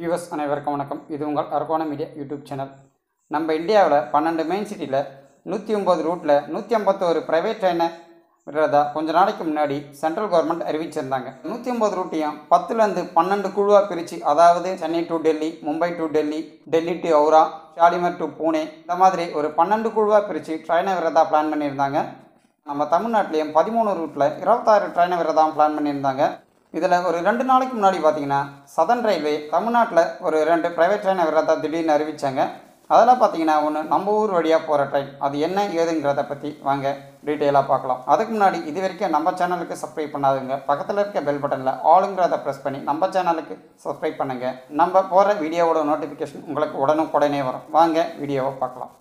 Viewers அனைவருக்கும் வணக்கம். இது உங்கள் அரக்கோண மீடியா யூடியூப் சேனல். நம்ம இந்தியாவில் பன்னெண்டு மெயின் சிட்டியில் நூற்றி ஒம்பது ரூட்டில் நூற்றி ஐம்பத்தோரு ப்ரைவேட் ட்ரெயினை விடுறதா கொஞ்ச நாளைக்கு முன்னாடி சென்ட்ரல் கவர்மெண்ட் அறிவிச்சிருந்தாங்க. நூற்றி ஒம்பது ரூட்டையும் பத்துலேருந்து பன்னெண்டு குழுவாக பிரித்து அதாவது Chennai to Delhi Mumbai to Delhi Delhi to Howrah Shalimar to Pune இந்த மாதிரி ஒரு பன்னெண்டு குழுவாக பிரித்து ட்ரெயினை விடுறதா பிளான் பண்ணியிருந்தாங்க. நம்ம தமிழ்நாட்டிலையும் பதிமூணு ரூட்டில் இருபத்தாறு ட்ரெயினை விடுறதா பிளான் பண்ணியிருந்தாங்க. இதில் ஒரு ரெண்டு நாளைக்கு முன்னாடி பார்த்தீங்கன்னா சதன் ரயில்வே தமிழ்நாட்டில் ஒரு ரெண்டு ப்ரைவேட் ட்ரெயின் விடுறதா திடீர்னு அறிவித்தாங்க அதெல்லாம் பார்த்தீங்கன்னா ஒன்று நம்ம ஊர் வழியாக போகிற ட்ரெயின் அது என்ன ஏதுங்கிறத பற்றி வாங்க டீட்டெயிலாக பார்க்கலாம். அதுக்கு முன்னாடி இது வரைக்கும் நம்ம சேனலுக்கு சப்ஸ்கிரைப் பண்ணாதுங்க பக்கத்தில் இருக்க பெல் பட்டனில் ஆளுங்கிறத ப்ரெஸ் பண்ணி நம்ம சேனலுக்கு சப்ஸ்கிரைப் பண்ணுங்கள் நம்ம போகிற வீடியோவோட நோட்டிஃபிகேஷன் உங்களுக்கு உடனுக்குடனே வரும். வாங்க வீடியோவை பார்க்கலாம்.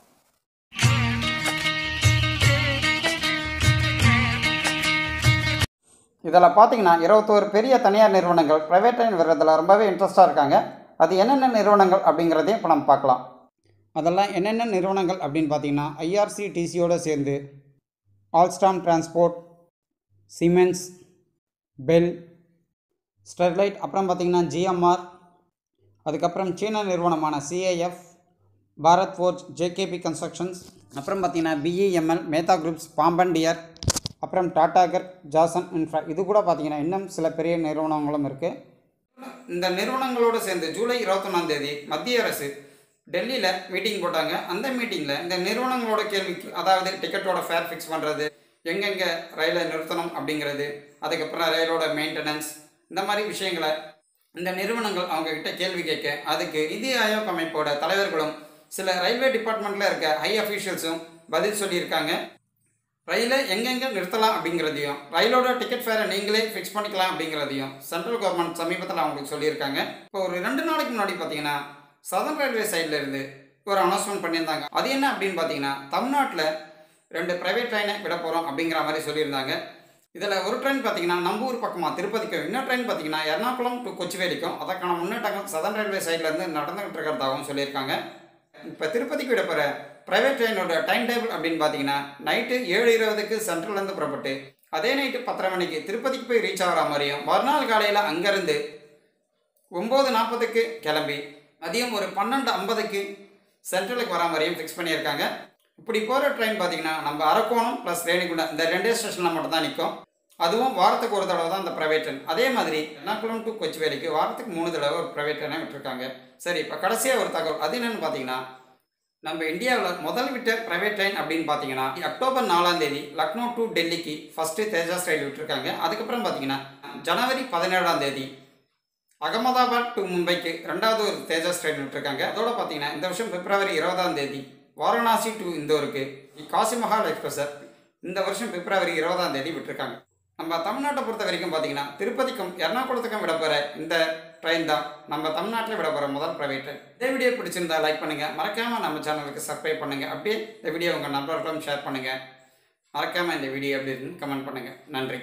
இதில் பார்த்தீங்கன்னா இருபத்தோரு பெரிய தனியார் நிறுவனங்கள் ப்ரைவேட் வர்றதில் ரொம்பவே இன்ட்ரெஸ்ட்டாக இருக்காங்க. அது என்னென்ன நிறுவனங்கள் அப்படிங்கிறதையும் இப்போ நம்ம பார்க்கலாம். அதெல்லாம் என்னென்ன நிறுவனங்கள் அப்படின்னு பார்த்தீங்கன்னா ஐஆர்சி டிசியோடு சேர்ந்து Alstom transport Siemens BEL Sterlite அப்புறம் பார்த்தீங்கன்னா ஜிஎம்ஆர் அதுக்கப்புறம் சீன நிறுவனமான CIF Bharat Forge JKB constructions அப்புறம் பார்த்தீங்கன்னா BEML Mehta groups Pamban dear அப்புறம் டாடாகர் ஜாசன் இன்ஃப்ரா இது கூட பார்த்தீங்கன்னா இன்னும் சில பெரிய நிறுவனங்களும் இருக்குது இந்த நிறுவனங்களோடு சேர்ந்து ஜூலை இருபத்தொன்னாம் தேதி மத்திய அரசு டெல்லியில் மீட்டிங் போட்டாங்க. அந்த மீட்டிங்கில் இந்த நிறுவனங்களோட கேள்விக்கு அதாவது டிக்கெட்டோட ஃபேர் ஃபிக்ஸ் பண்ணுறது எங்கெங்கே ரயிலை நிறுத்தணும் அப்படிங்கிறது அதுக்கப்புறம் ரயிலோட மெயின்டெனன்ஸ் இந்த மாதிரி விஷயங்களை இந்த நிறுவனங்கள் அவங்கக்கிட்ட கேள்வி கேட்க அதுக்கு இந்திய ஆயோக் அமைப்போட தலைவர்களும் சில ரயில்வே டிபார்ட்மெண்ட்டில் இருக்க ஹை அஃபீஷியல்ஸும் பதில் சொல்லியிருக்காங்க. ரயிலை எங்கெங்கே நிறுத்தலாம் அப்படிங்கிறதையும் ரயிலோட டிக்கெட் ஃபேரை நீங்களே ஃபிக்ஸ் பண்ணிக்கலாம் அப்படிங்கிறதையும் சென்ட்ரல் கவர்மெண்ட் சமீபத்தில் அவங்களுக்கு சொல்லியிருக்காங்க. இப்போ ஒரு ரெண்டு நாளைக்கு முன்னாடி பார்த்தீங்கன்னா சதன் ரயில்வே சைடில் இருந்து ஒரு அனௌன்ஸ்மெண்ட் பண்ணியிருந்தாங்க. அது என்ன அப்படின்னு பார்த்தீங்கன்னா தமிழ்நாட்டில் ரெண்டு ப்ரைவேட் ட்ரெயினை விட போகிறோம் அப்படிங்கிற மாதிரி சொல்லியிருந்தாங்க. இதில் ஒரு ட்ரெயின் பார்த்தீங்கன்னா நம்ம ஊர் பக்கமாக திருப்பதிக்கும் இன்னொரு ட்ரெயின் பார்த்தீங்கன்னா எர்ணாகுளம் டு கொச்சிவேலிக்கும் அதற்கான முன்னேற்றங்கள் சதன் ரயில்வே சைட்லேருந்து நடந்துகிட்டு இருக்கிறதாகவும் சொல்லியிருக்காங்க. இப்போ திருப்பதிக்கு விட போகிற ப்ரைவேட் ட்ரெயினோட டைம் டேபிள் அப்படின்னு பார்த்தீங்கன்னா நைட்டு ஏழு இருபதுக்கு சென்ட்ரல்லேருந்து புறப்பட்டு அதே நைட்டு பத்தரை மணிக்கு திருப்பதிக்கு போய் ரீச் ஆகிற மாதிரியும் மறுநாள் காலையில் அங்கேருந்து ஒம்பது நாற்பதுக்கு கிளம்பி மதியம் ஒரு பன்னெண்டு ஐம்பதுக்கு சென்ட்ரலுக்கு வர மாதிரியும் ஃபிக்ஸ் பண்ணியிருக்காங்க. இப்படி போகிற ட்ரெயின் பார்த்தீங்கன்னா நம்ம அரக்கோணம் ப்ளஸ் ரேணிகுண்டா இந்த ரெண்டே ஸ்டேஷனில் மட்டும் தான் நிற்கும். அதுவும் வாரத்துக்கு ஒரு தடவை தான் இந்த ப்ரைவேட் ட்ரெயின் அதே மாதிரி எர்ணாகுளம் டு கொச்சிவேலிக்கு வாரத்துக்கு மூணு தடவை ஒரு ப்ரைவேட் ட்ரெயினை விட்டுருக்காங்க. சரி இப்போ கடைசியாக ஒரு தகவல். அது என்னென்னு பார்த்தீங்கன்னா நம்ம இந்தியாவில் முதல் விட்ட ப்ரைவேட் ட்ரெயின் அப்படின்னு பார்த்தீங்கன்னா அக்டோபர் நாலாம் தேதி லக்னோ டு டெல்லிக்கு ஃபஸ்ட்டு தேஜாஸ் ரயில் விட்டுருக்காங்க. அதுக்கப்புறம் பார்த்தீங்கன்னா ஜனவரி பதினேழாம் தேதி அகமதாபாத் டு மும்பைக்கு ரெண்டாவது ஒரு தேஜாஸ் ரயில் விட்டுருக்காங்க. அதோட பார்த்தீங்கன்னா இந்த வருஷம் பிப்ரவரி இருபதாம் தேதி வாரணாசி டு இந்தோருக்கு காசி மஹால் எக்ஸ்பிரஸை இந்த வருஷம் பிப்ரவரி இருபதாம் தேதி விட்டுருக்காங்க. நம்ம தமிழ்நாட்டை பொறுத்த வரைக்கும் பார்த்தீங்கன்னா திருப்பதிக்கும் எர்ணாகுளத்துக்கும் விட போகிற இந்த ட்ரெயின் தான் நம்ம தமிழ்நாட்டில் விட போகிற முதல் ப்ரைவேட் ட்ரெயின் இந்த வீடியோ பிடிச்சிருந்தா லைக் பண்ணுங்கள் மறக்காமல் நம்ம சேனலுக்கு சப்ஸ்கிரைப் பண்ணுங்கள் அப்படியே இந்த வீடியோ உங்கள் நண்பர்களும் ஷேர் பண்ணுங்கள் மறக்காமல் இந்த வீடியோ எப்படி இருக்குன்னு கமெண்ட் பண்ணுங்கள் நன்றி.